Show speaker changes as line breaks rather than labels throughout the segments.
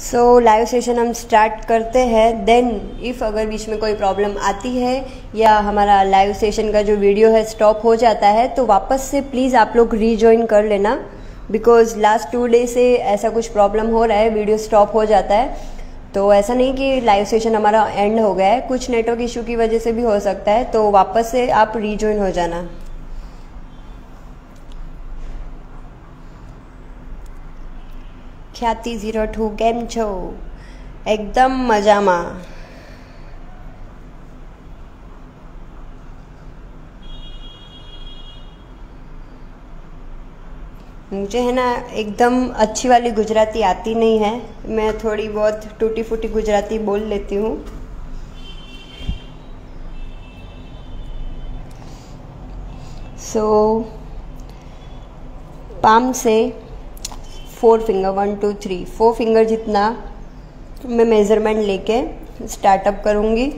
सो live session हम start करते हैं. देन इफ़ अगर बीच में कोई प्रॉब्लम आती है या हमारा लाइव सेशन का जो वीडियो है स्टॉप हो जाता है तो वापस से प्लीज़ आप लोग रीजॉइन कर लेना. बिकॉज़ लास्ट टू डे से ऐसा कुछ प्रॉब्लम हो रहा है वीडियो स्टॉप हो जाता है. तो ऐसा नहीं कि लाइव सेशन हमारा एंड हो गया है. कुछ नेटवर्क इशू की वजह से भी हो सकता है तो वापस से आप रीजॉइन हो जाना. ખ્યાતિ ઝીરો ટુ કેમ છો એકદમ મજામાં मुझे है ना एकदम अच्छी वाली गुजराती आती नहीं है मैं थोड़ी बहुत टूटी फूटी गुजराती बोल लेती हूँ सो पाम से four finger, one, two, three, four finger जितना मैं मेज़रमेंट लेके स्टार्टअप करूँगी।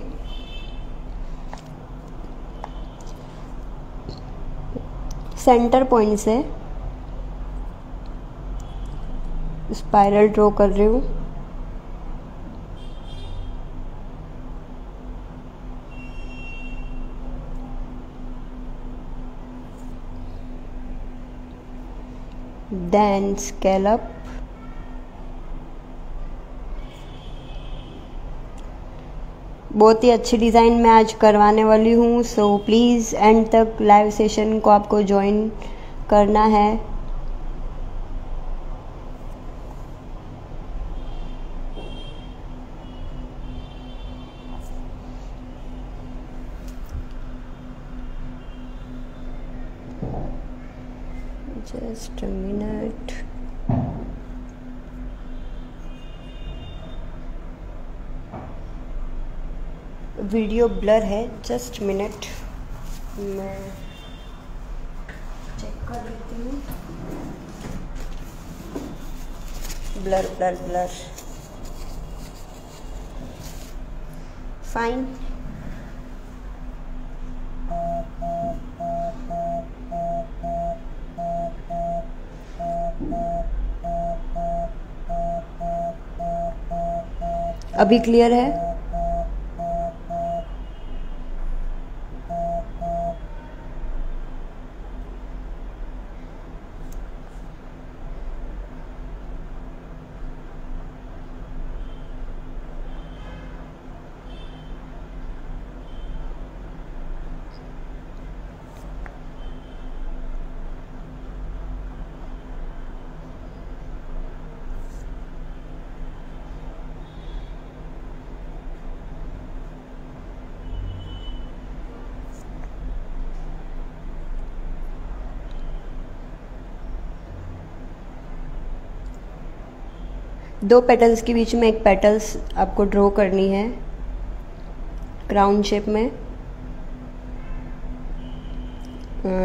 सेंटर पॉइंट से स्पाइरल ड्रॉ कर रही हूँ। Then scallop बहुत ही अच्छी डिज़ाइन मैं आज करवाने वाली हूँ सो प्लीज़ एंड तक लाइव सेशन को आपको ज्वाइन करना है। Just a minute. Video blur है जस्ट मिनट मैं चेक कर लेती हूँ। ब्लर ब्लर ब्लर फाइन अभी क्लियर है? दो पेटल्स के बीच में एक पेटल्स आपको ड्रॉ करनी है क्राउन शेप में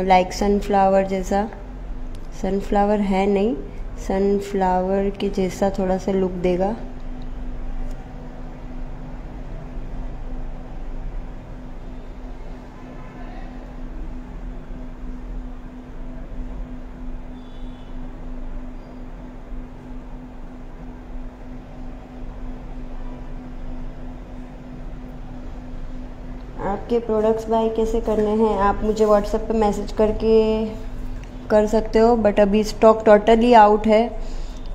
लाइक सनफ्लावर जैसा। सनफ्लावर है नहीं सनफ्लावर के जैसा थोड़ा सा लुक देगा। आपके प्रोडक्ट्स बाय कैसे करने हैं, आप मुझे व्हाट्सएप पे मैसेज करके कर सकते हो बट अभी स्टॉक टोटली आउट है।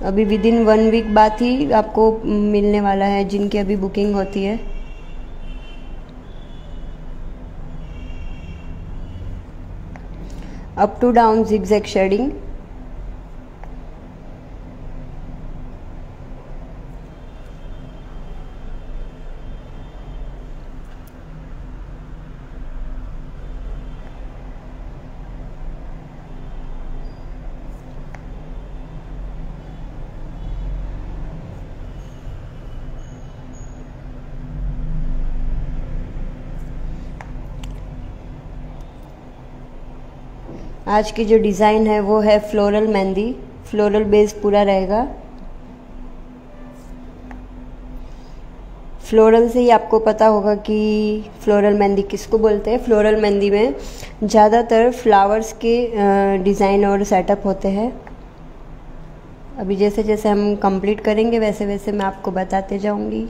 अभी विद इन वन वीक बाद ही आपको मिलने वाला है, जिनकी अभी बुकिंग होती है। Up to down zigzag shading आज की जो डिज़ाइन है, वो है फ्लोरल मेहंदी। फ्लोरल बेस पूरा रहेगा। फ्लोरल से ही आपको पता होगा कि फ्लोरल मेहंदी किसको बोलते हैं। फ्लोरल मेहंदी में ज़्यादातर फ्लावर्स के डिज़ाइन और सेटअप होते हैं। अभी जैसे जैसे हम कंप्लीट करेंगे वैसे वैसे मैं आपको बताते जाऊँगी।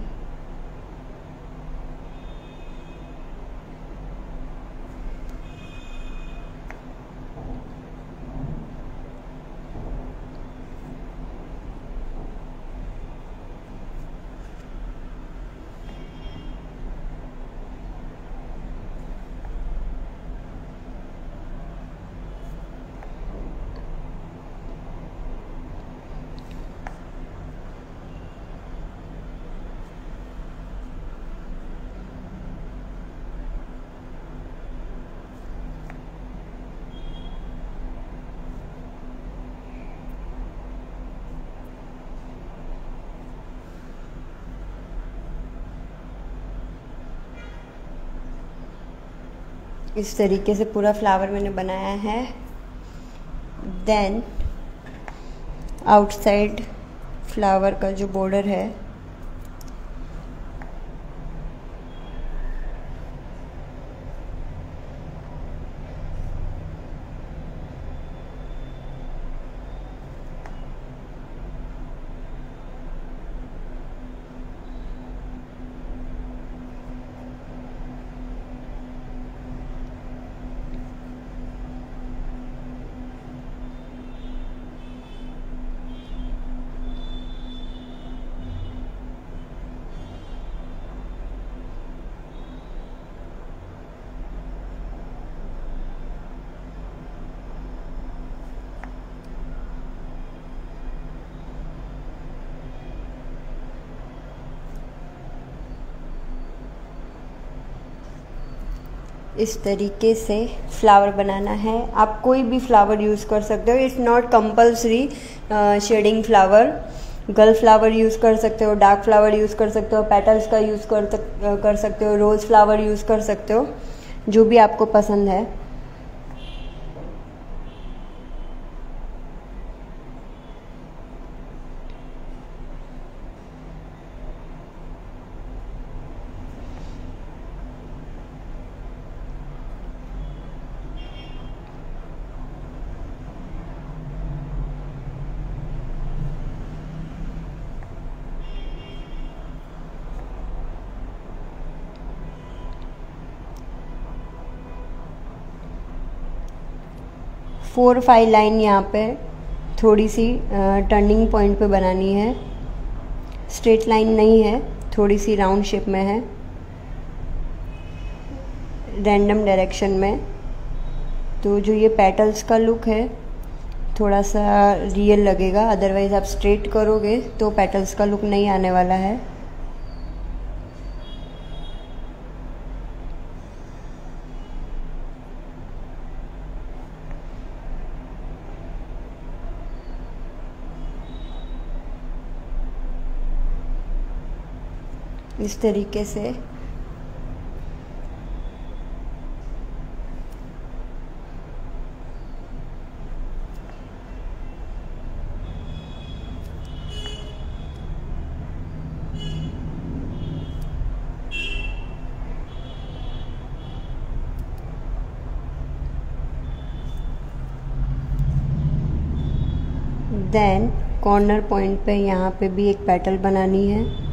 इस तरीके से पूरा फ्लावर मैंने बनाया है। देन आउटसाइड फ्लावर का जो बॉर्डर है इस तरीके से फ्लावर बनाना है। आप कोई भी फ्लावर यूज़ कर सकते हो। It's not compulsory shading flower girl flower use कर सकते हो डार्क फ्लावर यूज़ कर सकते हो पेटल्स का यूज़ कर कर सकते हो रोज़ फ्लावर यूज़ कर सकते हो, जो भी आपको पसंद है। फोर फाइव लाइन यहाँ पे थोड़ी सी टर्निंग पॉइंट पे बनानी है। स्ट्रेट लाइन नहीं है, थोड़ी सी राउंड शेप में है। रैंडम डायरेक्शन में। तो जो ये पेटल्स का लुक है, थोड़ा सा रियल लगेगा अदरवाइज़ आप स्ट्रेट करोगे तो पेटल्स का लुक नहीं आने वाला है। इस तरीके से। देन कॉर्नर पॉइंट पे यहाँ पे भी एक पेटल बनानी है।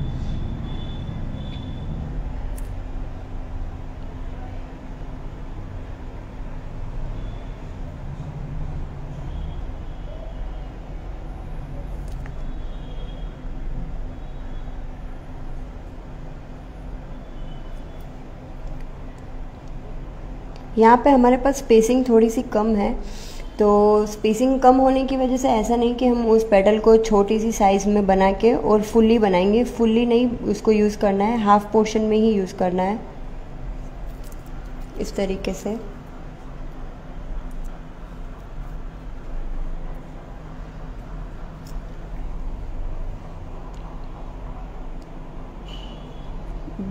यहाँ पे हमारे पास स्पेसिंग थोड़ी सी कम है तो स्पेसिंग कम होने की वजह से ऐसा नहीं कि हम उस पेडल को छोटी सी साइज़ में बना के और फुल्ली बनाएँगे। फुल्ली नहीं, उसको यूज़ करना है हाफ़ पोर्शन में ही यूज़ करना है। इस तरीके से।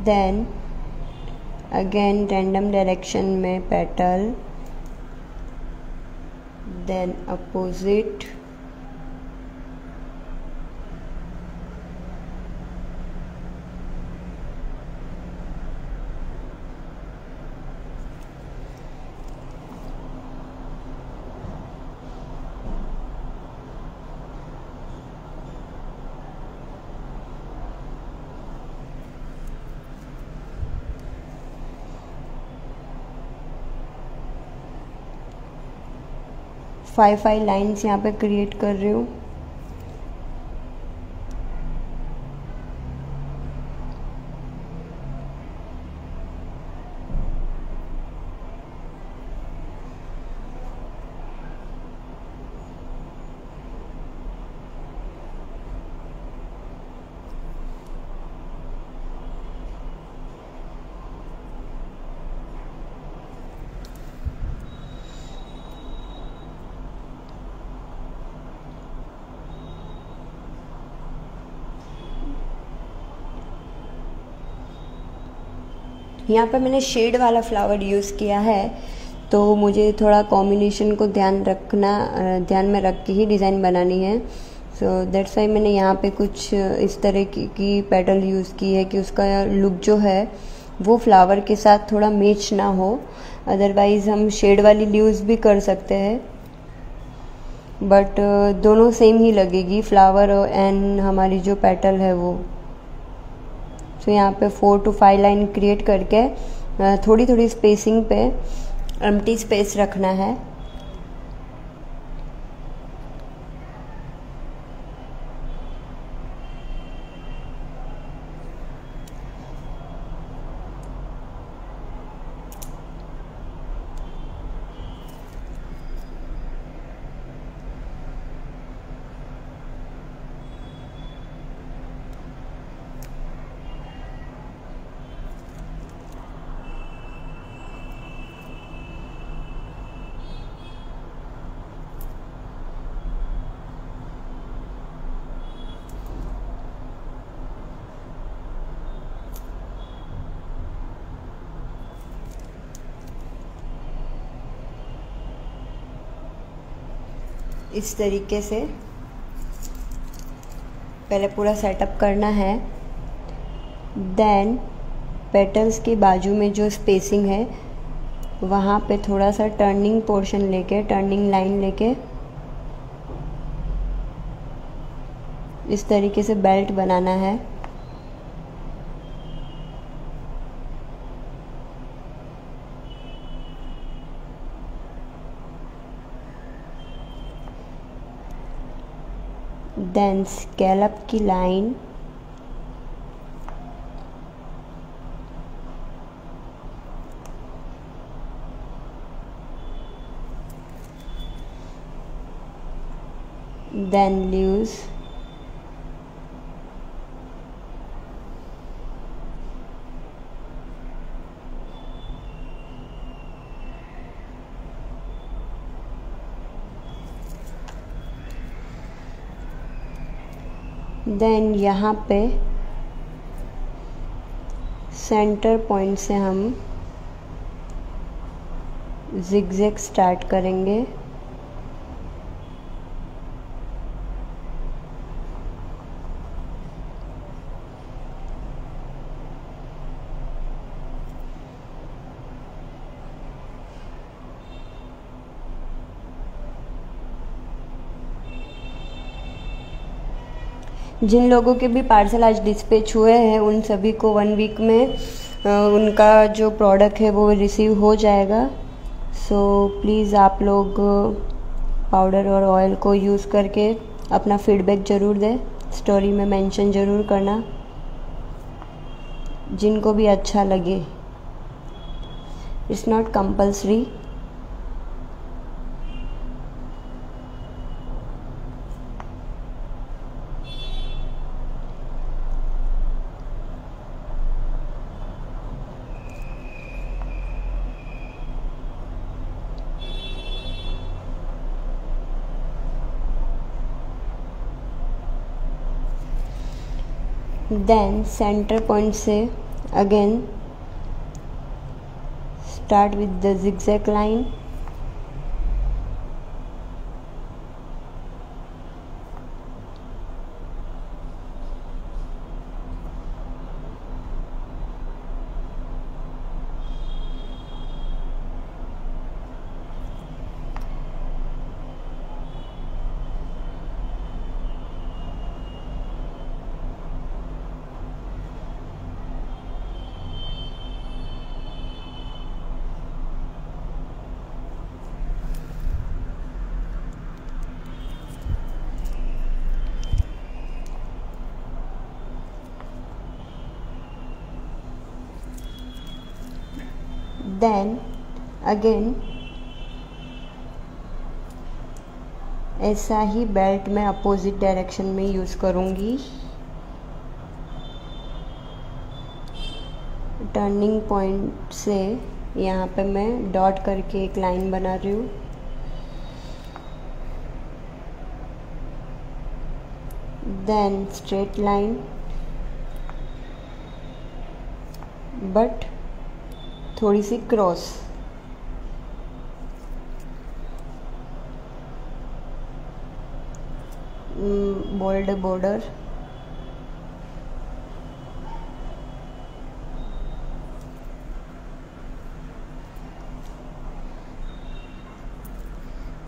देन अगेन रैंडम डायरेक्शन में petal then opposite five five lines यहाँ पे क्रिएट कर रही हूँ। यहाँ पर मैंने शेड वाला फ्लावर यूज़ किया है तो मुझे थोड़ा कॉम्बिनेशन को ध्यान रखना ध्यान में रख के ही डिज़ाइन बनानी है। सो दैट्स वाई मैंने यहाँ पे कुछ इस तरह की, की पेटल यूज़ की है कि उसका लुक जो है वो फ्लावर के साथ थोड़ा मैच ना हो। अदरवाइज़ हम शेड वाली लीव्स भी कर सकते हैं। बट दोनों सेम ही लगेगी फ्लावर एंड हमारी जो पेटल है वो। तो यहाँ पे four two five line create करके थोड़ी थोड़ी स्पेसिंग पे एम्प्टी स्पेस रखना है। इस तरीके से पहले पूरा सेटअप करना है। देन पेटल्स के बाजू में जो स्पेसिंग है, वहाँ पे थोड़ा सा टर्निंग पोर्शन लेके टर्निंग लाइन लेके इस तरीके से बेल्ट बनाना है। देन स्केलअप की लाइन देन ल्यूज़ देन यहाँ पे सेंटर पॉइंट से हम जिगजैग स्टार्ट करेंगे। जिन लोगों के भी पार्सल आज डिस्पैच हुए हैं, उन सभी को वन वीक में उनका जो प्रोडक्ट है वो रिसीव हो जाएगा। सो प्लीज़ आप लोग पाउडर और ऑयल को यूज़ करके अपना फीडबैक ज़रूर दें। स्टोरी में मेंशन ज़रूर करना। जिनको भी अच्छा लगे। It's not compulsory then center point से again start with the zigzag line then again ऐसा ही बेल्ट मैं अपोजिट डायरेक्शन में यूज़ करूँगी। टर्निंग पॉइंट से यहाँ पे मैं डॉट करके एक लाइन बना रही हूँ। देन स्ट्रेट लाइन बट थोड़ी सी cross. Bold border.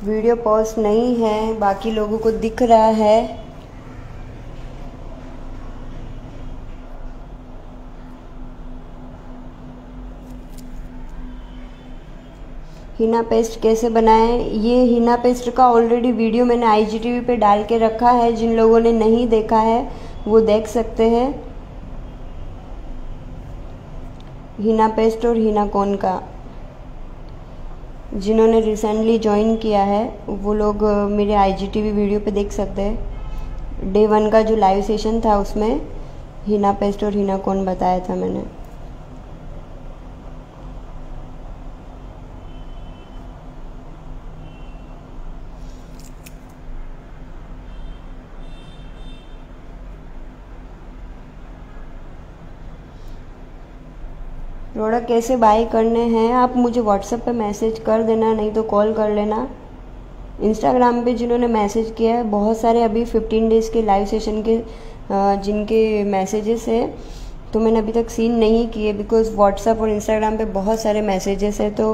Video pause नहीं है, बाकी लोगों को दिख रहा है। हिना पेस्ट कैसे बनाएँ? ये हिना पेस्ट का ऑलरेडी वीडियो मैंने आईजीटीवी पे डाल के रखा है, जिन लोगों ने नहीं देखा है, वो देख सकते हैं। हिना पेस्ट और हिना कौन का। जिन्होंने रिसेंटली ज्वाइन किया है, वो लोग मेरे आईजीटीवी वीडियो पे देख सकते हैं। डे वन का जो लाइव सेशन था, उसमें हिना पेस्ट और हिना कौन बताया था मैंने। प्रोडक्ट कैसे बाय करने हैं? आप मुझे व्हाट्सएप पे मैसेज कर देना, नहीं तो कॉल कर लेना। इंस्टाग्राम पे जिन्होंने मैसेज किया है, बहुत सारे अभी 15 डेज़ के लाइव सेशन के जिनके मैसेजेस है तो मैंने अभी तक सीन नहीं किए बिकॉज़ व्हाट्सएप और इंस्टाग्राम पे बहुत सारे मैसेजेस है तो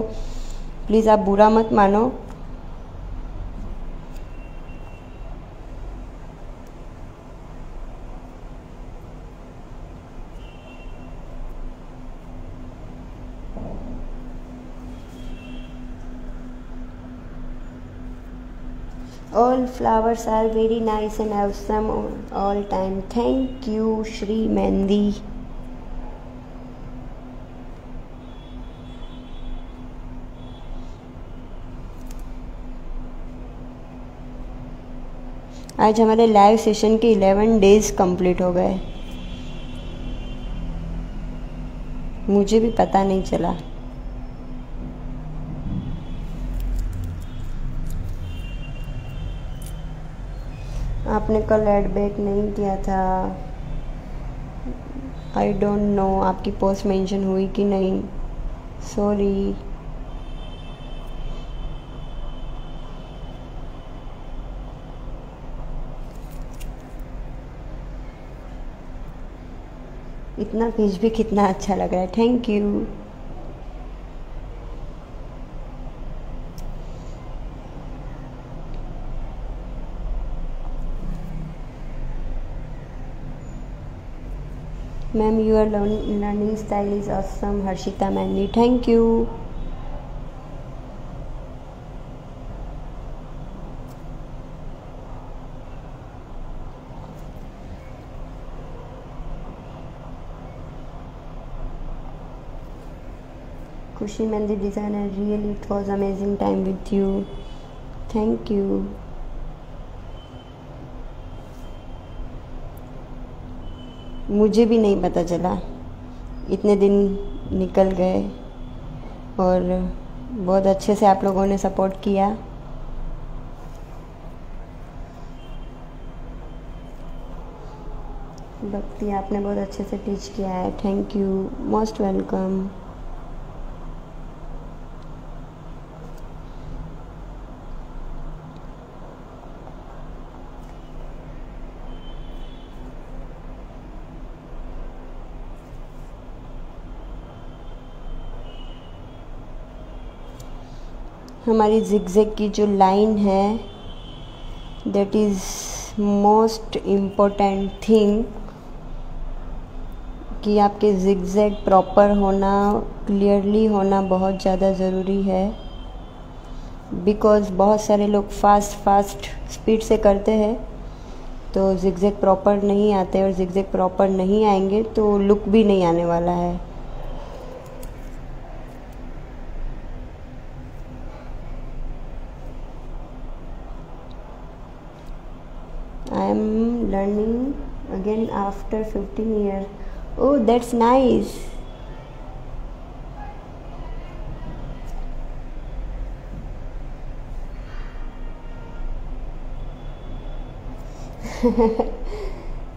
प्लीज़ आप बुरा मत मानो all flowers are very nice and awesome all time thank you shri mendi आज हमारे लाइव सेशन के 11 डेज़ कंप्लीट हो गए मुझे भी पता नहीं चला आपने कल एड बैक नहीं किया था। आई डोंट नो आपकी पोस्ट मेंशन हुई कि नहीं। सॉरी इतना पेज भी कितना अच्छा लग रहा है। Thank you ma'am your learning style is awesome harshita mandy thank you. Kushi Mehndi designer really it was amazing time with you. Thank you मुझे भी नहीं पता चला। इतने दिन निकल गए और बहुत अच्छे से आप लोगों ने सपोर्ट किया। भक्ति आपने बहुत अच्छे से टीच किया है। थैंक यू मोस्ट वेलकम हमारी जिगजैग की जो लाइन है that is most important thing कि आपके जिगजैग प्रॉपर होना क्लियरली होना बहुत ज़्यादा ज़रूरी है। बिकॉज़ बहुत सारे लोग फास्ट फास्ट स्पीड से करते हैं तो जिगजैग प्रॉपर नहीं आते और जिगजैग प्रॉपर नहीं आएँगे तो लुक भी नहीं आने वाला है again after 15 years. Oh, that's nice.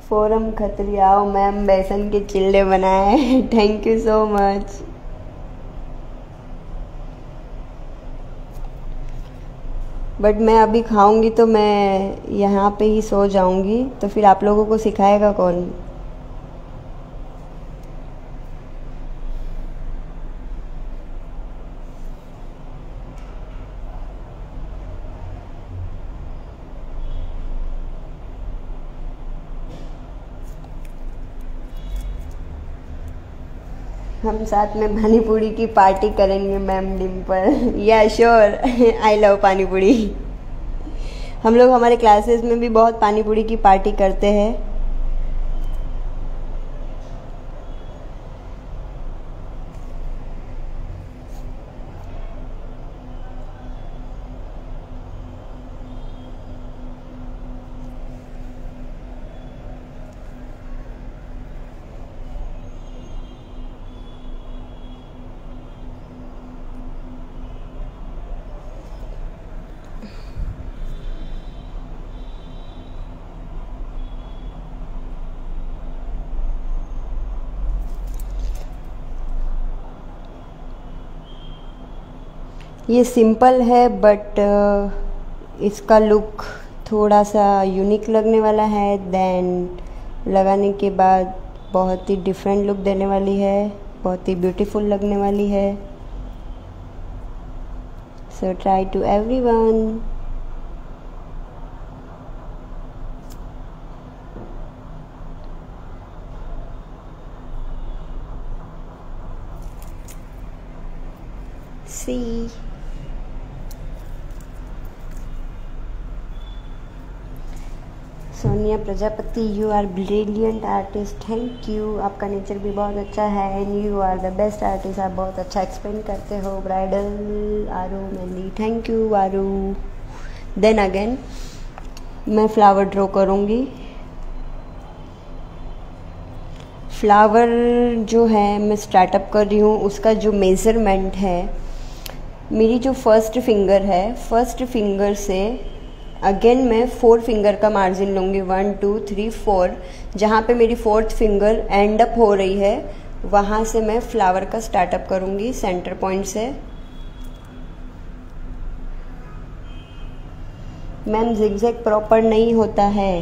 Forum खतरियाओ ma'am बेसन के चिल्ले बनाए thank you so much but मैं अभी खाऊँगी तो मैं यहाँ पे ही सो जाऊँगी तो फिर आप लोगों को सिखाएगा कौन हम साथ में पानी पूरी की पार्टी करेंगे मैम डिम्पल या श्योर आई लव पानी पूरी हम लोग हमारे क्लासेस में भी बहुत पानी पूरी की पार्टी करते हैं। ये सिंपल है बट uh, इसका लुक थोड़ा सा यूनिक लगने वाला है देन लगाने के बाद बहुत ही डिफरेंट लुक देने वाली है बहुत ही ब्यूटीफुल लगने वाली है। So try to every one see. Sonia Prajapati you are brilliant artist thank you आपका नेचर भी बहुत अच्छा है and you are the best artist आप बहुत अच्छा एक्सप्लेन करते हो bridal Aaru mehndi thank you Aaru then again मैं फ्लावर ड्रॉ करूँगी. फ्लावर जो है, मैं स्टार्टअप कर रही हूँ, उसका जो मेज़रमेंट है, मेरी जो फ़र्स्ट फिंगर है फ़र्स्ट फिंगर से अगेन मैं फोर फिंगर का मार्जिन लूँगी. वन टू थ्री फोर जहाँ पे मेरी फोर्थ फिंगर एंड अप हो रही है, वहाँ से मैं फ्लावर का स्टार्टअप करूँगी सेंटर पॉइंट से. मैम जिगजैग प्रॉपर नहीं होता है.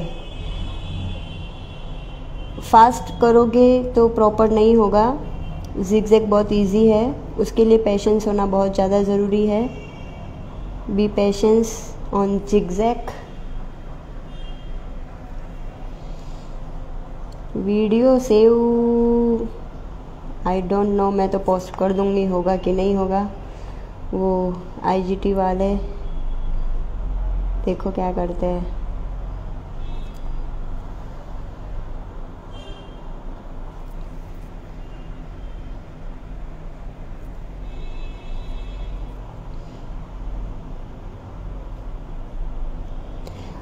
फास्ट करोगे तो प्रॉपर नहीं होगा. जिगजैग बहुत इजी है. उसके लिए पेशेंस होना बहुत ज़्यादा ज़रूरी है. Be patience on zigzag. Video save I don't know मैं तो पोस्ट कर दूँगी, होगा कि नहीं होगा। वो आईजीटी वाले, देखो क्या करते हैं।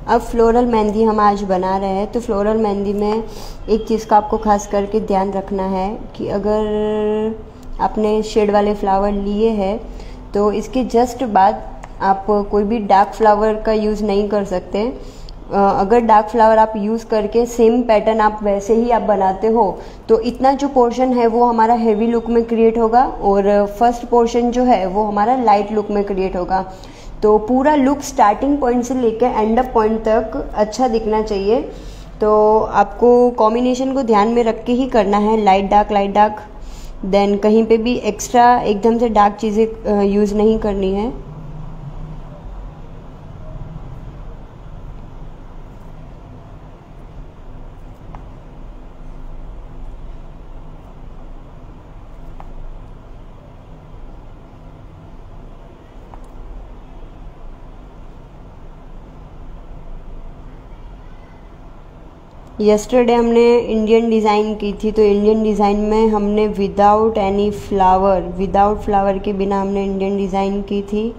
अब फ्लोरल मेहंदी हम आज बना रहे हैं तो फ्लोरल मेहंदी में एक चीज़ का आपको खास करके ध्यान रखना है कि अगर आपने शेड वाले फ्लावर लिए हैं तो इसके जस्ट बाद आप कोई भी डार्क फ्लावर का यूज़ नहीं कर सकते। अगर डार्क फ्लावर आप यूज़ करके सेम पैटर्न आप वैसे ही आप बनाते हो तो इतना जो पोर्शन है वो हमारा हेवी लुक में क्रिएट होगा और फ़र्स्ट पोर्शन जो है वो हमारा लाइट लुक में क्रिएट होगा। तो पूरा लुक स्टार्टिंग पॉइंट से लेकर एंड ऑफ़ पॉइंट तक अच्छा दिखना चाहिए। तो आपको कॉम्बिनेशन को ध्यान में रख के ही करना है light dark light dark then कहीं पे भी एक्स्ट्रा एकदम से डार्क चीज़ें यूज़ नहीं करनी है। यस्टरडे हमने इंडियन डिज़ाइन की थी तो इंडियन डिज़ाइन में हमने without any flower without flower के बिना हमने इंडियन डिज़ाइन की थी।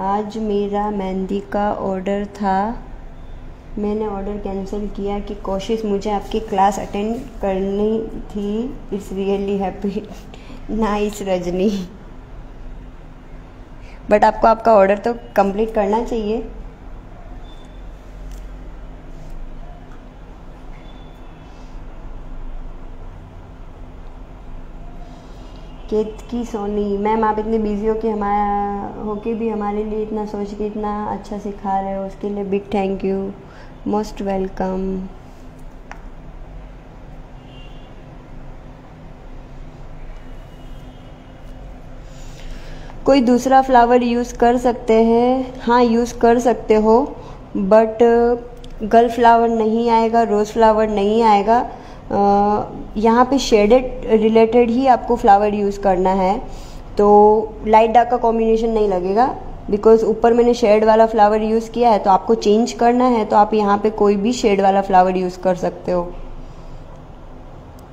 आज मेरा मेहंदी का ऑर्डर था। मैंने ऑर्डर कैंसिल किया कि कोशिश मुझे आपकी क्लास अटेंड करनी थी। It's really happy nice Rajni but आपको आपका ऑर्डर तो कंप्लीट करना चाहिए। केत की सोनी। मैम, आप इतने बिज़ी हो कि हमारा हो के भी हमारे लिए इतना सोच के इतना अच्छा सिखा रहे हो, उसके लिए big thank you most welcome कोई दूसरा फ्लावर यूज़ कर सकते हैं? हाँ यूज़ कर सकते हो बट गर्ल फ्लावर नहीं आएगा रोज़ फ्लावर नहीं आएगा। यहाँ पे शेडेड रिलेटेड ही आपको फ्लावर यूज़ करना है। तो लाइट डार्क का कॉम्बिनेशन नहीं लगेगा। बिकॉज़ ऊपर मैंने शेड वाला फ्लावर यूज़ किया है तो आपको चेंज करना है तो आप यहाँ पे कोई भी शेड वाला फ्लावर यूज़ कर सकते हो।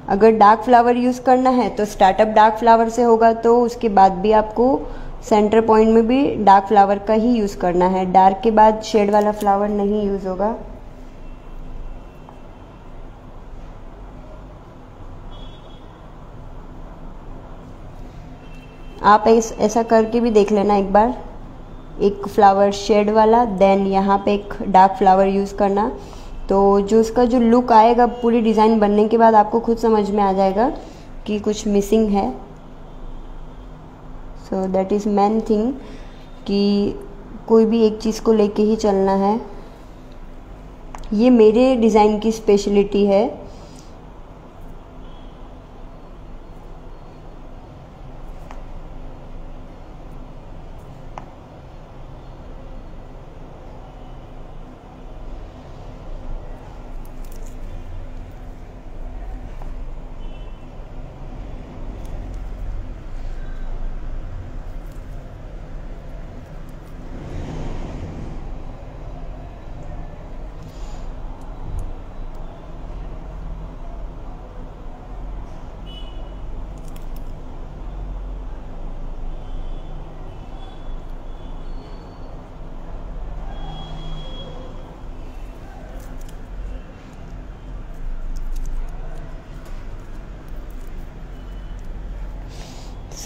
अगर डार्क फ्लावर यूज़ करना है तो स्टार्टअप डार्क फ्लावर से होगा तो उसके बाद भी आपको सेंटर पॉइंट में भी डार्क फ्लावर का ही यूज़ करना है। डार्क के बाद शेड वाला फ्लावर नहीं यूज़ होगा। आप ऐसा करके भी देख लेना एक बार। एक फ्लावर शेड वाला देन यहाँ पे एक डार्क फ्लावर यूज़ करना। तो जो उसका जो लुक आएगा, पूरी डिज़ाइन बनने के बाद आपको खुद समझ में आ जाएगा कि कुछ मिसिंग है। So that is main thing कि कोई भी एक चीज़ को लेके ही चलना है। ये मेरे डिज़ाइन की स्पेशलिटी है।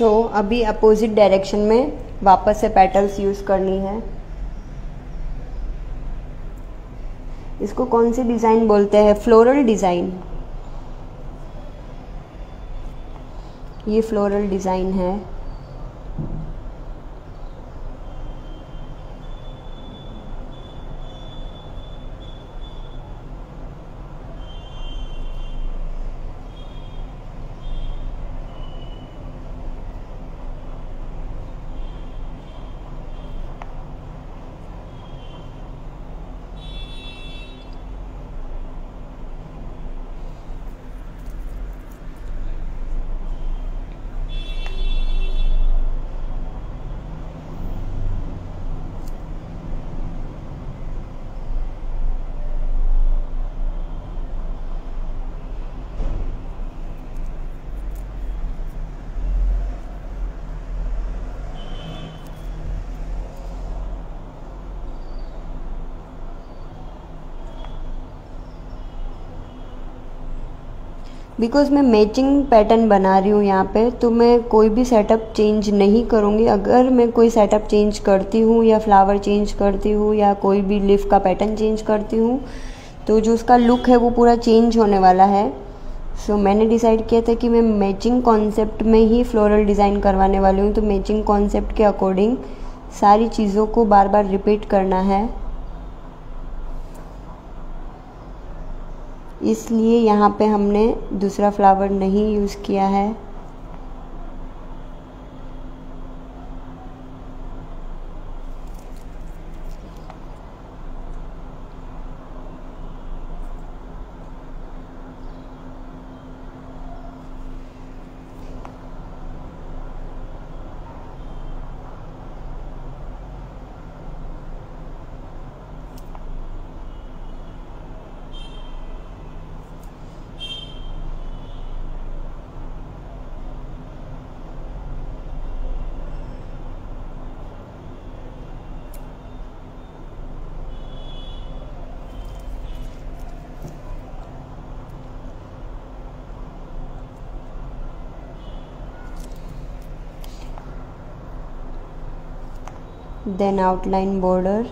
सो so, अभी अपोजिट डायरेक्शन में वापस से पेटल्स यूज़ करनी है। इसको कौन सी डिज़ाइन बोलते हैं? फ्लोरल डिज़ाइन ये फ्लोरल डिज़ाइन है। बिकॉज़ मैं मैचिंग पैटर्न बना रही हूँ यहाँ पे तो मैं कोई भी सेटअप चेंज नहीं करूँगी। अगर मैं कोई सेटअप चेंज करती हूँ या फ्लावर चेंज करती हूँ या कोई भी लिफ का पैटर्न चेंज करती हूँ तो जो उसका लुक है वो पूरा चेंज होने वाला है। सो so, मैंने डिसाइड किया था कि मैं मैचिंग कॉन्सेप्ट में ही फ्लोरल डिज़ाइन करवाने वाली हूँ तो मैचिंग कॉन्सेप्ट के अकॉर्डिंग सारी चीज़ों को बार बार रिपीट करना है। इसलिए यहाँ पे हमने दूसरा फ्लावर नहीं यूज़ किया है। Then outline border.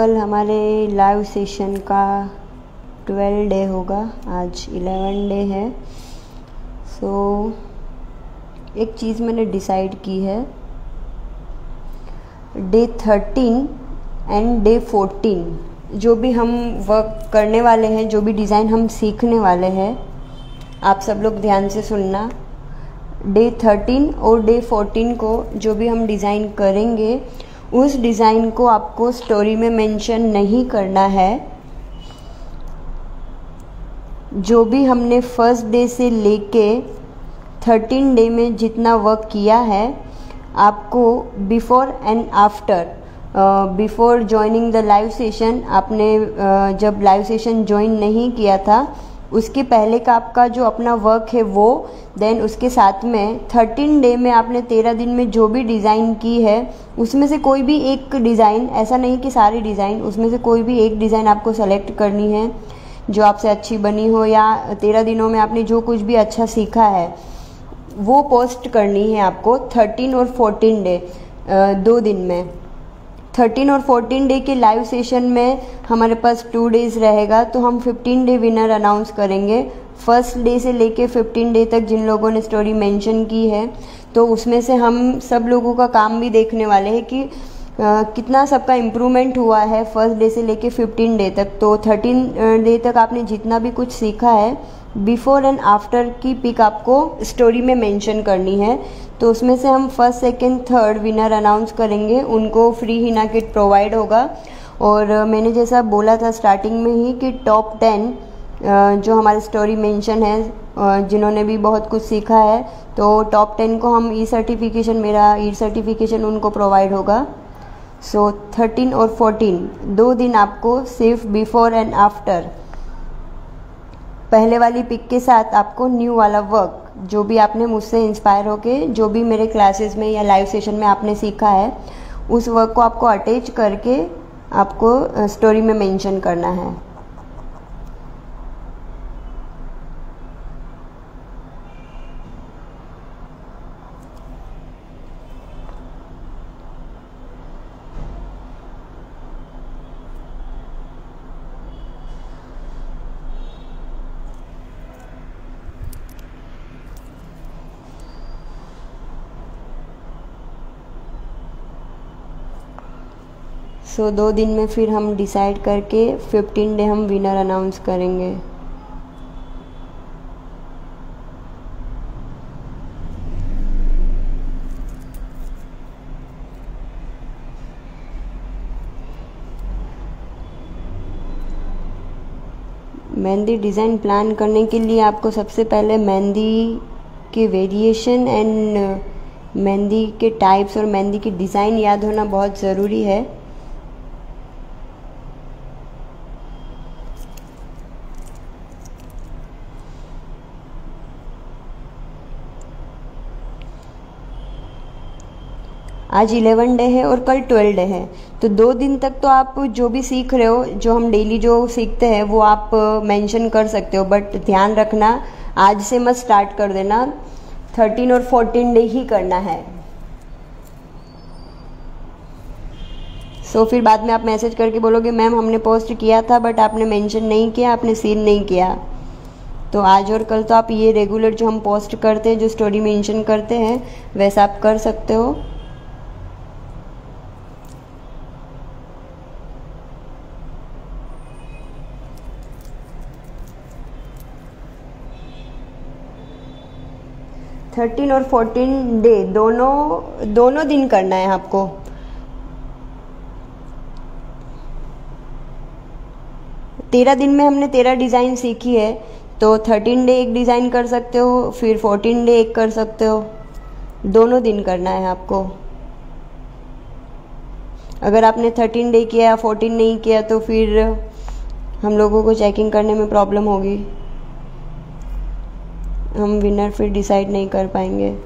कल हमारे लाइव सेशन का ट्वेल्व डे होगा आज इलेवन डे है। सो so, एक चीज़ मैंने डिसाइड की है। Day thirteen and day fourteen जो भी हम वर्क करने वाले हैं जो भी डिज़ाइन हम सीखने वाले हैं आप सब लोग ध्यान से सुनना। डे थर्टीन और डे फोर्टीन को जो भी हम डिज़ाइन करेंगे उस डिज़ाइन को आपको स्टोरी में मेंशन नहीं करना है। जो भी हमने फ़र्स्ट डे से लेके थर्टीन डे में जितना वर्क किया है आपको before and after before joining the live session आपने uh, जब लाइव सेशन ज्वाइन नहीं किया था उसके पहले का आपका जो अपना वर्क है वो देन उसके साथ में थर्टीन डे में आपने तेरह दिन में जो भी डिज़ाइन की है, उसमें से कोई भी एक डिज़ाइन ऐसा नहीं कि सारी डिज़ाइन उसमें से कोई भी एक डिज़ाइन आपको सेलेक्ट करनी है, जो आपसे अच्छी बनी हो या तेरह दिनों में आपने जो कुछ भी अच्छा सीखा है, वो पोस्ट करनी है आपको थर्टीन और फोर्टीन डे दो दिन में। थर्टीन और फोर्टीन डे के लाइव सेशन में हमारे पास टू डेज़ रहेगा तो हम फिफ्टीन डे विनर अनाउंस करेंगे। फ़र्स्ट डे से लेके फिफ्टीन डे तक जिन लोगों ने स्टोरी मेंशन की है तो उसमें से हम सब लोगों का काम भी देखने वाले हैं कि आ, कितना सबका इम्प्रूवमेंट हुआ है फ़र्स्ट डे से लेके फिफ्टीन डे तक। तो थर्टीन डे तक आपने जितना भी कुछ सीखा है बिफोर एंड आफ्टर की पिक आपको स्टोरी में मेंशन करनी है। तो उसमें से हम first second third winner announce करेंगे। उनको फ्री हिना किट प्रोवाइड होगा। और मैंने जैसा बोला था स्टार्टिंग में ही कि टॉप टेन जो हमारे स्टोरी मेंशन है जिन्होंने भी बहुत कुछ सीखा है तो टॉप टेन को हम ई सर्टिफिकेशन मेरा ई सर्टिफिकेशन उनको प्रोवाइड होगा। सो so, थर्टीन और फोर्टीन दो दिन आपको सिर्फ़ बिफोर एंड आफ्टर पहले वाली पिक के साथ आपको न्यू वाला वर्क जो भी आपने मुझसे इंस्पायर होके, जो भी मेरे क्लासेस में या लाइव सेशन में आपने सीखा है, उस वर्क को आपको अटैच करके आपको स्टोरी में मेंशन करना है। सो so, दो दिन में फिर हम डिसाइड करके फिफ्टीन डे हम विनर अनाउंस करेंगे। मेहंदी डिज़ाइन प्लान करने के लिए आपको सबसे पहले मेहंदी के वेरिएशन एंड मेहंदी के टाइप्स और मेहंदी की डिज़ाइन याद होना बहुत ज़रूरी है। आज इलेवन डे है और कल ट्वेल्व डे है। तो दो दिन तक तो आप जो भी सीख रहे हो जो हम डेली जो सीखते हैं वो आप मेंशन कर सकते हो। बट ध्यान रखना आज से मत स्टार्ट कर देना। थर्टीन और फोर्टीन डे ही करना है। सो so, फिर बाद में आप मैसेज करके बोलोगे मैम हमने पोस्ट किया था बट आपने मेंशन नहीं किया आपने सीन नहीं किया। तो आज और कल तो आप ये रेगुलर जो हम पोस्ट करते हैं जो स्टोरी मेंशन करते हैं वैसा आप कर सकते हो। थर्टीन और फोर्टीन डे, दोनों दोनों दिन करना है आपको। तेरह दिन में हमने तेरह डिज़ाइन सीखी है तो थर्टीन डे एक डिज़ाइन कर सकते हो, फिर फोर्टीन डे एक कर सकते हो। दोनों दिन करना है आपको। अगर आपने थर्टीन डे किया या फोर्टीन नहीं किया तो फिर हम लोगों को चेकिंग करने में प्रॉब्लम होगी। हम विनर फिर डिसाइड नहीं कर पाएँगे।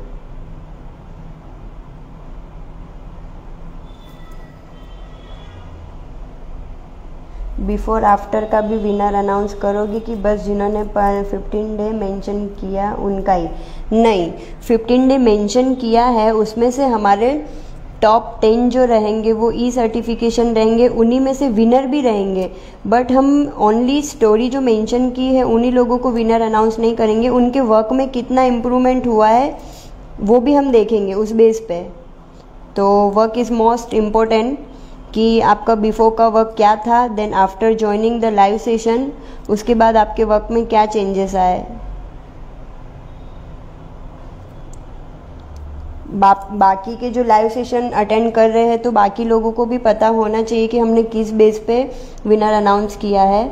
बिफोर आफ्टर का भी विनर अनाउंस करोगे कि बस जिन्होंने फिफ्टीन डे मेंशन किया, उनका ही। नहीं फिफ्टीन डे मेंशन किया है, उसमें से हमारे टॉप टेन जो रहेंगे, वो ई सर्टिफिकेशन रहेंगे, उन्हीं में से विनर भी रहेंगे। बट हम ओनली स्टोरी जो मेंशन की है, उन्हीं लोगों को विनर अनाउंस नहीं करेंगे। उनके वर्क में कितना इम्प्रूवमेंट हुआ है, वो भी हम देखेंगे उस बेस पे। तो वर्क इज़ मोस्ट इम्पोर्टेंट कि आपका बिफोर का वर्क क्या था then after joining the live session उसके बाद आपके वर्क में क्या चेंजेस आए। बा, बाकी के जो लाइव सेशन अटेंड कर रहे हैं तो बाकी लोगों को भी पता होना चाहिए कि हमने किस बेस पे विनर अनाउंस किया है।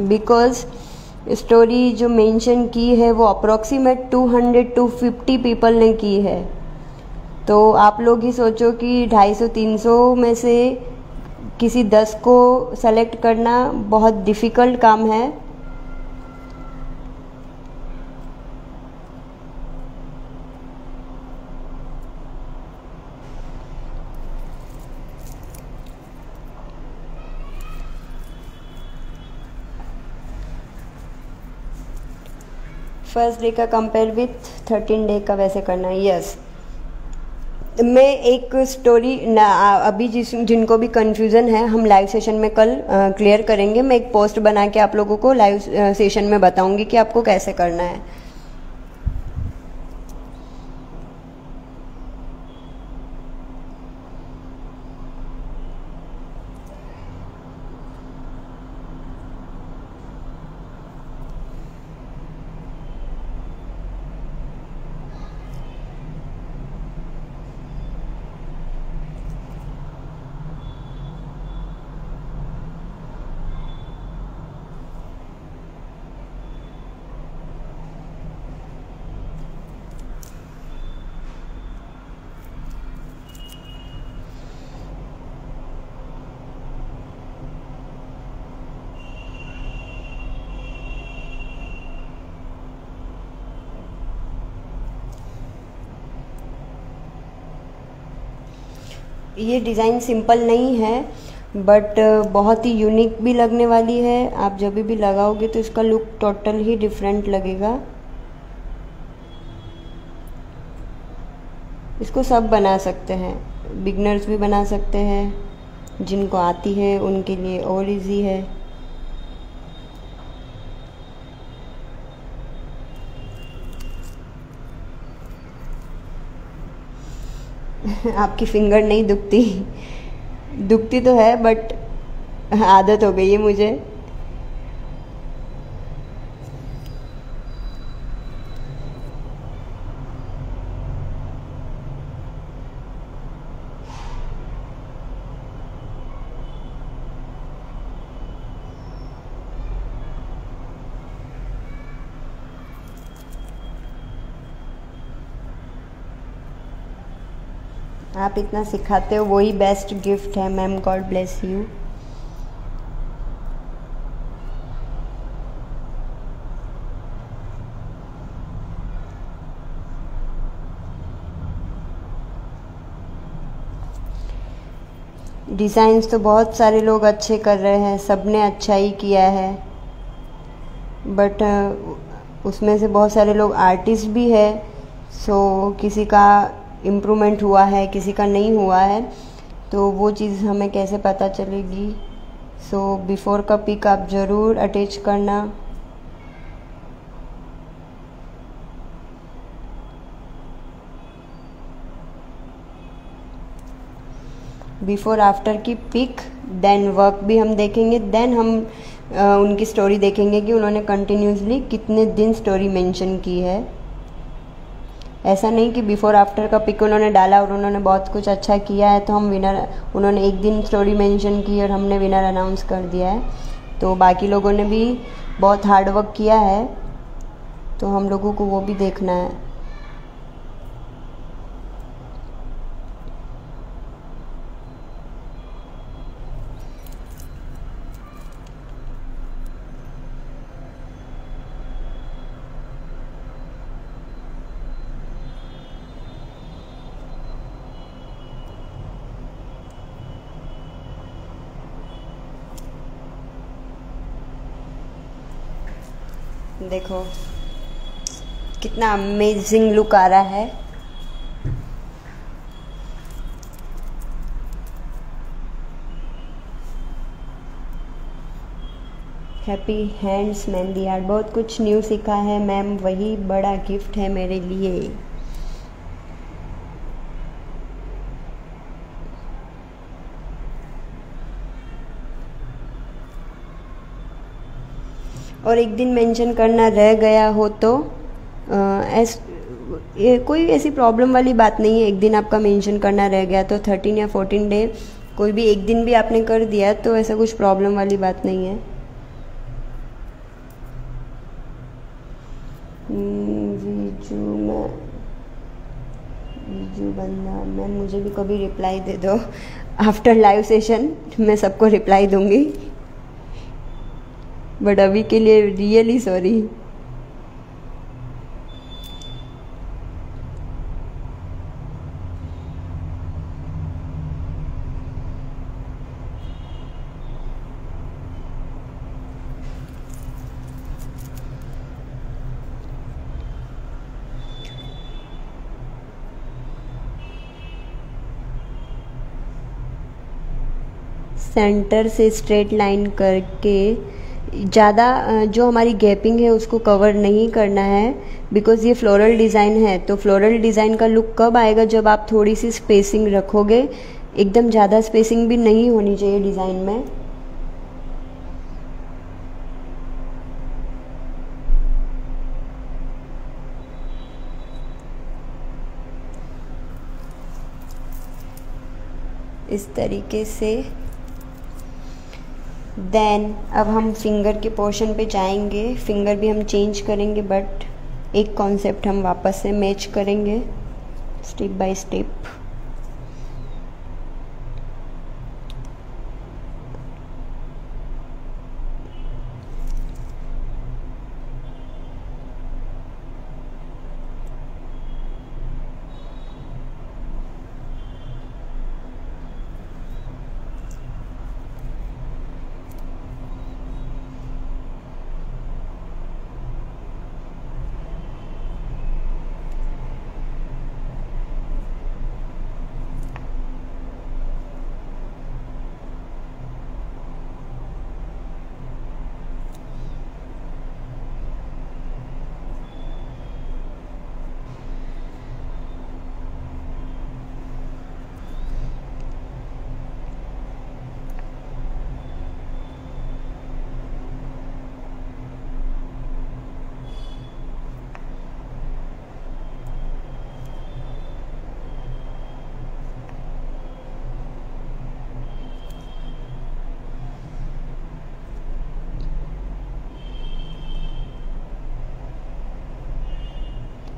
बिकॉज़ स्टोरी जो मेंशन की है वो अप्रोक्सीमेट 200 टू 50 पीपल ने की है। तो आप लोग ही सोचो कि 250-300 में से किसी दस को सेलेक्ट करना बहुत डिफ़िकल्ट काम है। फ़र्स्ट डे का कंपेयर विथ थर्टीन डे का वैसे करना है यस मैं एक स्टोरी अभी जिस, जिनको भी कन्फ्यूज़न है, हम लाइव सेशन में कल क्लियर करेंगे। मैं एक पोस्ट बना के आप लोगों को लाइव सेशन में बताऊँगी कि आपको कैसे करना है। ये डिज़ाइन सिंपल नहीं है बट बहुत ही यूनिक भी लगने वाली है। आप जब भी लगाओगे तो इसका लुक टोटल ही डिफरेंट लगेगा। इसको सब बना सकते हैं। बिगनर्स भी बना सकते हैं। जिनको आती है, उनके लिए और इजी है। आपकी फिंगर नहीं दुखती। दुखती तो है बट आदत हो गई है मुझे। आप इतना सिखाते हो, वही बेस्ट गिफ्ट है ma'am God bless you designs तो बहुत सारे लोग अच्छे कर रहे हैं सबने अच्छा ही किया है। बट उसमें से बहुत सारे लोग आर्टिस्ट भी है सो किसी का इम्प्रूवमेंट हुआ है किसी का नहीं हुआ है तो वो चीज़ हमें कैसे पता चलेगी? सो बिफ़ोर का पिक आप ज़रूर अटैच करना। बिफ़ोर आफ्टर की पिक देन वर्क भी हम देखेंगे। देन हम आ, उनकी स्टोरी देखेंगे कि उन्होंने कंटिन्यूसली कितने दिन स्टोरी मेंशन की है। ऐसा नहीं कि बिफोर आफ्टर का पिक उन्होंने डाला और उन्होंने बहुत कुछ अच्छा किया है तो हम विनर उन्होंने एक दिन स्टोरी मेंशन की और हमने विनर अनाउंस कर दिया है। तो बाकी लोगों ने भी बहुत हार्डवर्क किया है तो हम लोगों को वो भी देखना है। देखो, कितना अमेजिंग लुक आ रहा है। हैप्पी हैंड्स मेहंदी आर्ट बहुत कुछ न्यू सीखा है। मैम वही बड़ा गिफ्ट है मेरे लिए। और एक दिन मेंशन करना रह गया हो तो एस ये कोई ऐसी प्रॉब्लम वाली बात नहीं है। एक दिन आपका मेंशन करना रह गया तो थर्टीन या फोर्टीन डे कोई भी एक दिन भी आपने कर दिया तो ऐसा कुछ प्रॉब्लम वाली बात नहीं है। विजू बंदा, मैम मुझे भी कभी रिप्लाई दे दो। आफ्टर लाइव सेशन मैं सबको रिप्लाई दूँगी। बट अभी के लिए रियली सॉरी सेंटर से स्ट्रेट लाइन करके ज़्यादा जो हमारी गैपिंग है उसको कवर नहीं करना है बिकॉज़ ये फ्लोरल डिज़ाइन है तो फ्लोरल डिज़ाइन का लुक कब आएगा जब आप थोड़ी सी स्पेसिंग रखोगे? एकदम ज़्यादा स्पेसिंग भी नहीं होनी चाहिए डिज़ाइन में। इस तरीके से देन अब हम फिंगर के पोर्शन पे जाएँगे। फिंगर भी हम चेंज करेंगे बट एक कॉन्सेप्ट हम वापस से मैच करेंगे स्टेप बाय स्टेप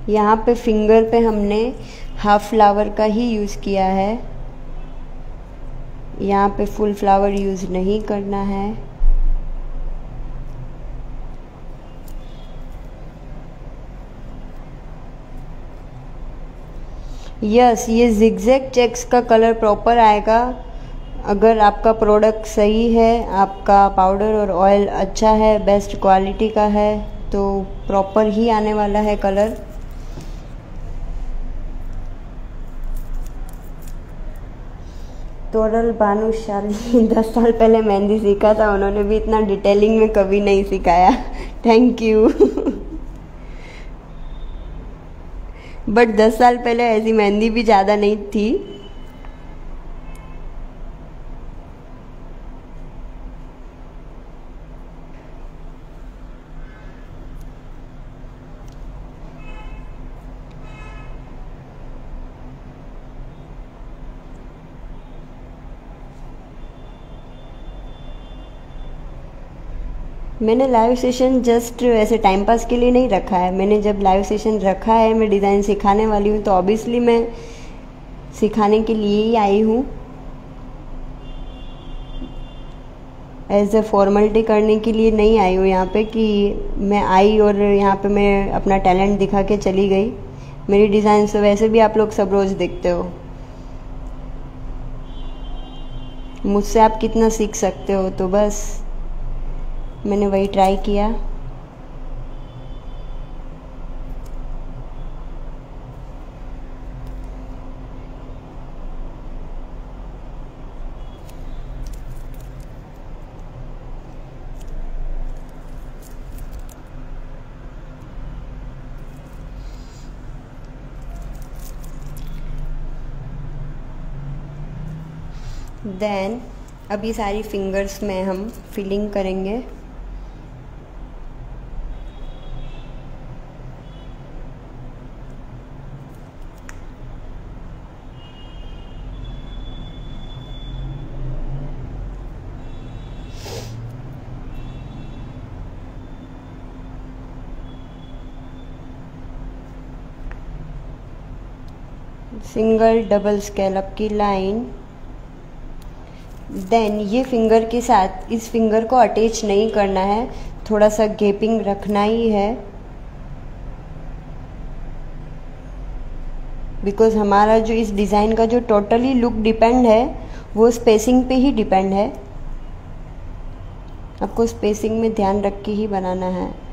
यहाँ पे फिंगर पे हमने हाफ़ फ्लावर का ही यूज़ किया है। यहाँ पे फुल फ्लावर यूज़ नहीं करना है। यस yes, ये जिगजैग चेक्स का कलर प्रॉपर आएगा। अगर आपका प्रोडक्ट सही है आपका पाउडर और ऑयल अच्छा है बेस्ट क्वालिटी का है तो प्रॉपर ही आने वाला है कलर तोरल भानुशाली दस साल पहले मेहंदी सीखा था, उन्होंने भी इतना डिटेलिंग में कभी नहीं सिखाया। थैंक यू बट दस साल पहले ऐसी मेहंदी भी ज़्यादा नहीं थी। मैंने लाइव सेशन जस्ट ऐसे टाइम पास के लिए नहीं रखा है। मैंने जब लाइव सेशन रखा है, मैं डिज़ाइन सिखाने वाली हूँ तो ऑब्वियसली मैं सिखाने के लिए ही आई हूँ। एज ए फॉर्मेलिटी करने के लिए नहीं आई हूँ यहाँ पे कि मैं आई और यहाँ पे मैं अपना टैलेंट दिखा के चली गई। मेरी डिज़ाइन तो वैसे भी आप लोग सब रोज़ देखते हो। मुझसे आप कितना सीख सकते हो तो बस। मैंने वही ट्राई किया। देन अभी सारी फिंगर्स में हम फिलिंग करेंगे। सिंगल डबल स्केलअप की लाइन। देन ये फिंगर के साथ, इस फिंगर को अटैच नहीं करना है, थोड़ा सा गेपिंग रखना ही है। बिकॉज़ हमारा जो इस डिज़ाइन का जो टोटली लुक डिपेंड है, वो स्पेसिंग पे ही डिपेंड है। आपको स्पेसिंग में ध्यान रख के ही बनाना है।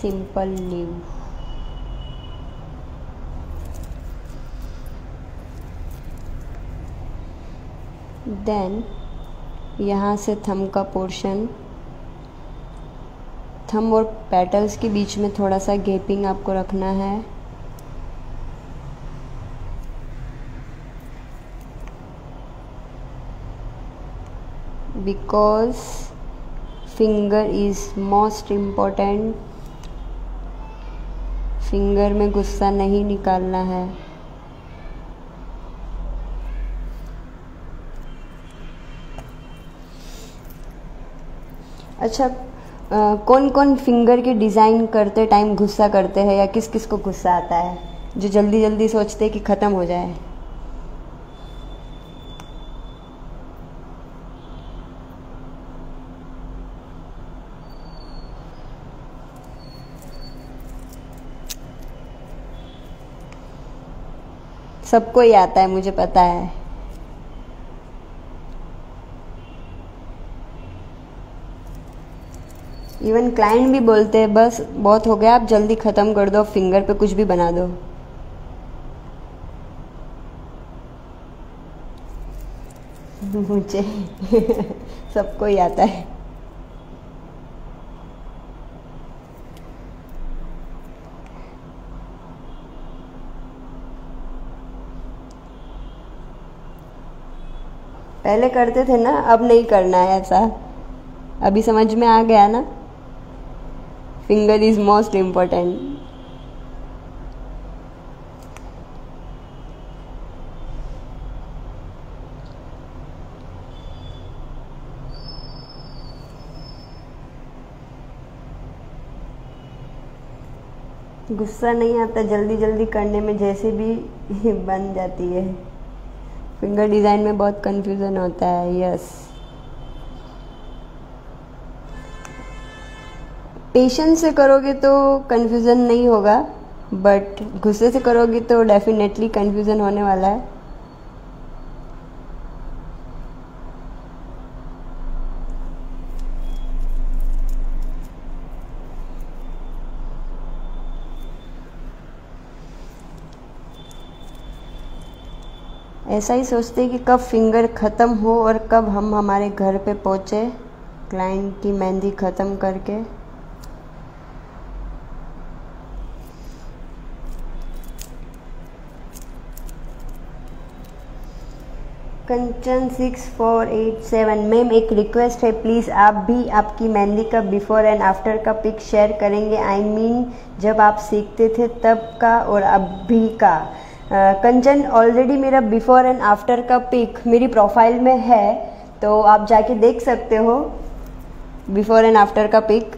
Simple leaf देन यहाँ से थम का पोर्शन थम और पेटल्स के बीच में थोड़ा सा गेपिंग आपको रखना है। Because finger is most important finger में गुस्सा नहीं निकालना है। अच्छा आ, कौन कौन फिंगर के डिज़ाइन करते टाइम गुस्सा करते हैं या किस किस को गुस्सा आता है? जो जल्दी जल्दी सोचते हैं कि ख़त्म हो जाए। सबको ही आता है, मुझे पता है। इवन क्लाइंट भी बोलते हैं, बस, बहुत हो गया, आप जल्दी ख़त्म कर दो फिंगर पे कुछ भी बना दो। मुझे सबको ही आता है। पहले करते थे ना, अब नहीं करना है ऐसा। अभी समझ में आ गया ना? फिंगर इज़ मोस्ट इम्पोर्टेंट गुस्सा नहीं आता जल्दी जल्दी करने में जैसे भी बन जाती है। फिंगर डिज़ाइन में बहुत कंफ्यूजन होता है यस पेशेंस से करोगे तो कंफ्यूजन नहीं होगा बट गुस्से से करोगे तो डेफिनेटली कंफ्यूजन होने वाला है. ऐसा ही सोचते कि कब फिंगर ख़त्म हो और कब हम हमारे घर पे पहुँचे। क्लाइंट की मेहंदी ख़त्म करके। Kanchan six four eight seven. Ma'am एक रिक्वेस्ट है प्लीज़ आप भी आपकी मेहंदी का बिफोर एंड आफ्टर का पिक शेयर करेंगे। आई I मीन mean, जब आप सीखते थे तब का और अब भी का। कंचन ऑलरेडी मेरा बिफोर एंड आफ्टर का पिक मेरी प्रोफ़ाइल में है तो आप जाके देख सकते हो बिफोर एंड आफ्टर का पिक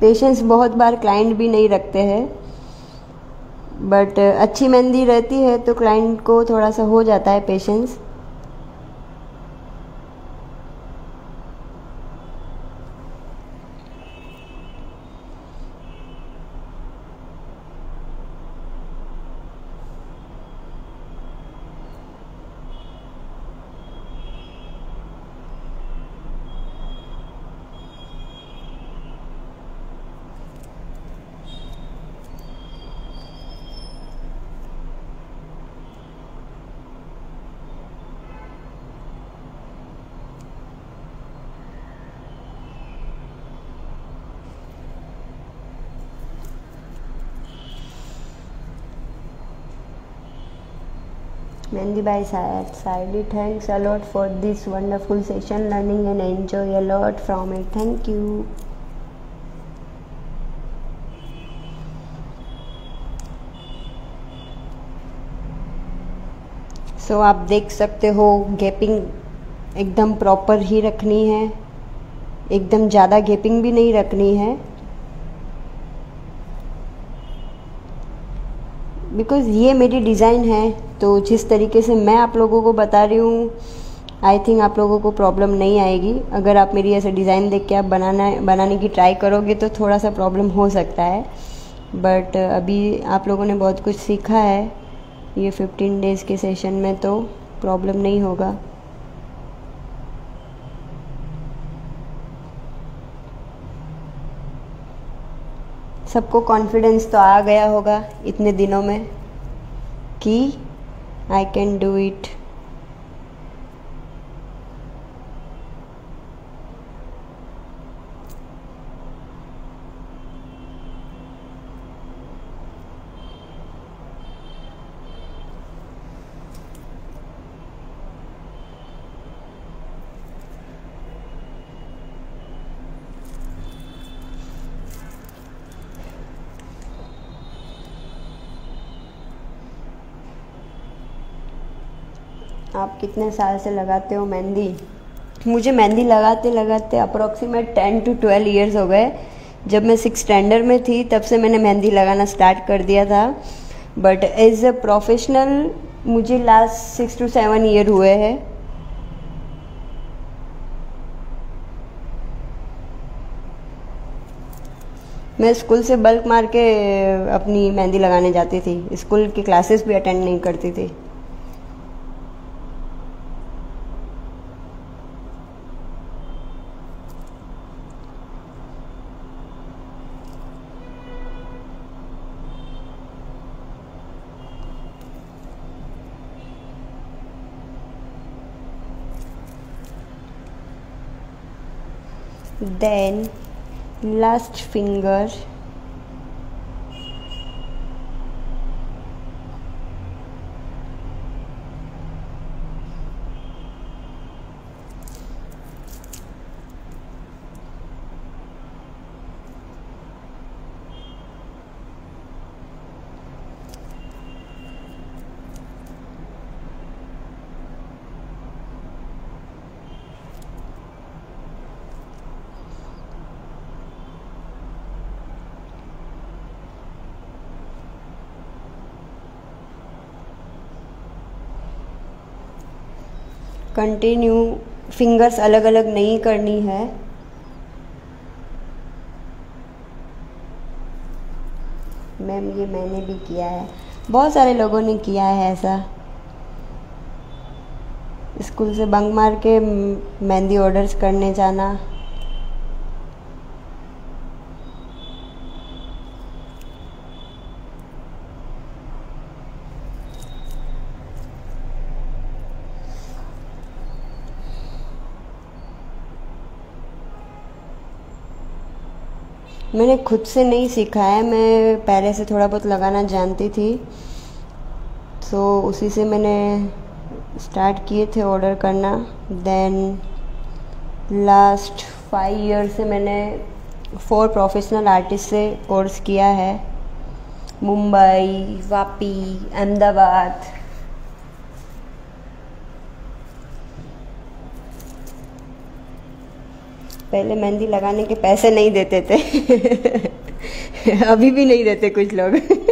पेशेंस बहुत बार क्लाइंट भी नहीं रखते हैं बट अच्छी मेहंदी रहती है तो क्लाइंट को थोड़ा सा हो जाता है patience mainly by sides I thanks a lot for this wonderful session learning and enjoy a lot from it thank you so आप देख सकते हो गैपिंग एकदम प्रॉपर ही रखनी है। एकदम ज़्यादा गैपिंग भी नहीं रखनी है। बिकॉज़ ये मेरी डिज़ाइन है तो जिस तरीके से मैं आप लोगों को बता रही हूँ आई थिंक आप लोगों को प्रॉब्लम नहीं आएगी। अगर आप मेरी ऐसे डिज़ाइन देख के आप बनाना, बनाने की ट्राई करोगे तो थोड़ा सा प्रॉब्लम हो सकता है। बट अभी आप लोगों ने बहुत कुछ सीखा है, ये फिफ्टीन डेज़ के सेशन में तो प्रॉब्लम नहीं होगा। सबको कॉन्फिडेंस तो आ गया होगा इतने दिनों में कि आई कैन डू इट आप कितने साल से लगाते हो मेहंदी? मुझे मेहंदी लगाते लगाते approximate ten to twelve years हो गए। जब मैं सिक्स स्टैंडर्ड में थी, तब से मैंने मेहंदी लगाना स्टार्ट कर दिया था। बट एज अ प्रोफेशनल मुझे last six to seven year हुए हैं। मैं स्कूल से बल्क मार के अपनी मेहंदी लगाने जाती थी। स्कूल की क्लासेस भी अटेंड नहीं करती थी। Then last finger continue fingers अलग अलग नहीं करनी है। मैम ये मैंने भी किया है। बहुत सारे लोगों ने किया है ऐसा। स्कूल से बंक मार के मेहंदी ऑर्डर्स करने जाना। मैंने खुद से नहीं सीखा है, मैं पहले से थोड़ा बहुत लगाना जानती थी। तो उसी से मैंने स्टार्ट किए थे ऑर्डर करना। देन लास्ट फाइव ईयर से मैंने फोर प्रोफेशनल आर्टिस्ट से कोर्स किया है। मुंबई, वापी, अहमदाबाद। पहले मेहंदी लगाने के पैसे नहीं देते थे। अभी भी नहीं देते कुछ लोग।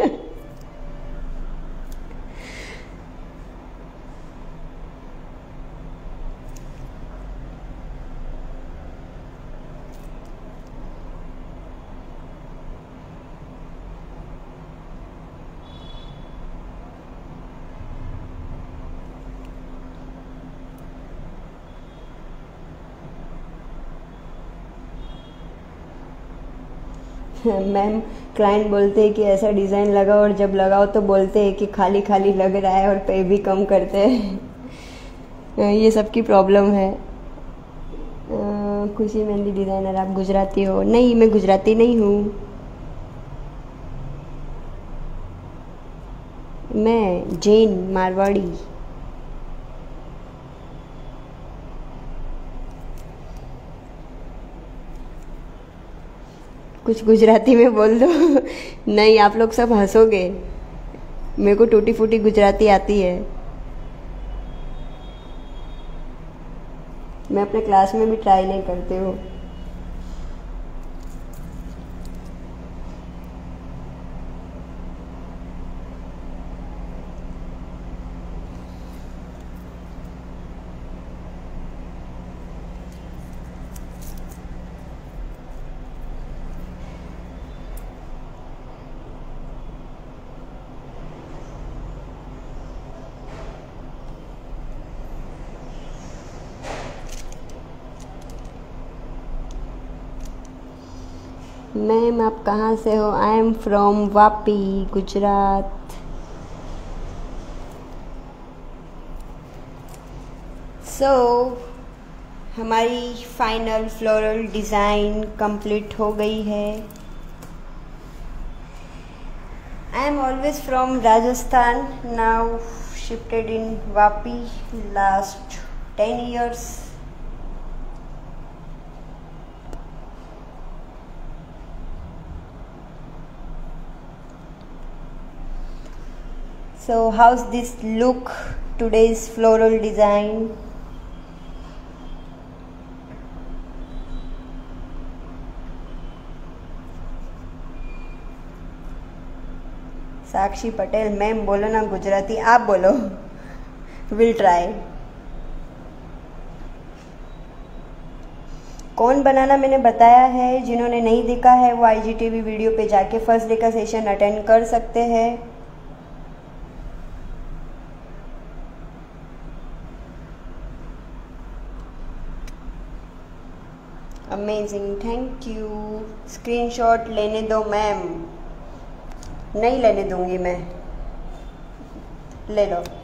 मैम क्लाइंट बोलते हैं कि ऐसा डिज़ाइन लगाओ और जब लगाओ तो बोलते हैं कि खाली खाली लग रहा है और पे भी कम करते हैं। ये सब की प्रॉब्लम है खुशी मेहंदी डिज़ाइनर आप गुजराती हो? नहीं, मैं गुजराती नहीं हूँ। मैं जैन, मारवाड़ी। कुछ गुजराती में बोल दो। नहीं, आप लोग सब हंसोगे। मेरे को टूटी फूटी गुजराती आती है। मैं अपने क्लास में भी ट्राई नहीं करती हूँ। मैम आप कहाँ से हो? I am from Vapi Gujarat so so, हमारी फाइनल फ्लोरल डिज़ाइन कंप्लीट हो गई है। I am always from Rajasthan now shifted in Vapi last ten years so, how's this look, today's floral design? Sakshi Patel ma'am बोलो ना गुजराती आप बोलो will try कौन बनाना मैंने बताया है? जिन्होंने नहीं देखा है, वो आई वीडियो पे जाके फ़र्स्ट डे का सेशन अटेंड कर सकते हैं। अमेजिंग थैंक यू स्क्रीनशॉट लेने दो मैम नहीं लेने दूँगी मैं. ले लो.